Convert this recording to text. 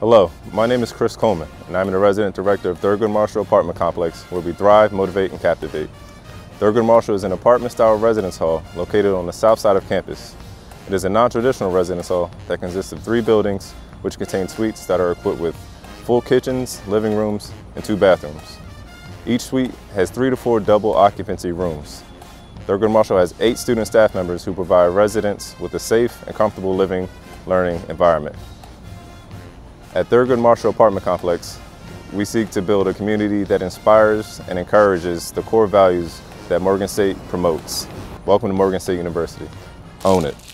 Hello, my name is Chris Coleman, and I'm the resident director of Thurgood Marshall Apartment Complex, where we thrive, motivate, and captivate. Thurgood Marshall is an apartment-style residence hall located on the south side of campus. It is a non-traditional residence hall that consists of three buildings, which contain suites that are equipped with full kitchens, living rooms, and two bathrooms. Each suite has three to four double occupancy rooms. Thurgood Marshall has eight student staff members who provide residents with a safe and comfortable living, learning environment. At Thurgood Marshall Apartment Complex, we seek to build a community that inspires and encourages the core values that Morgan State promotes. Welcome to Morgan State University. Own it.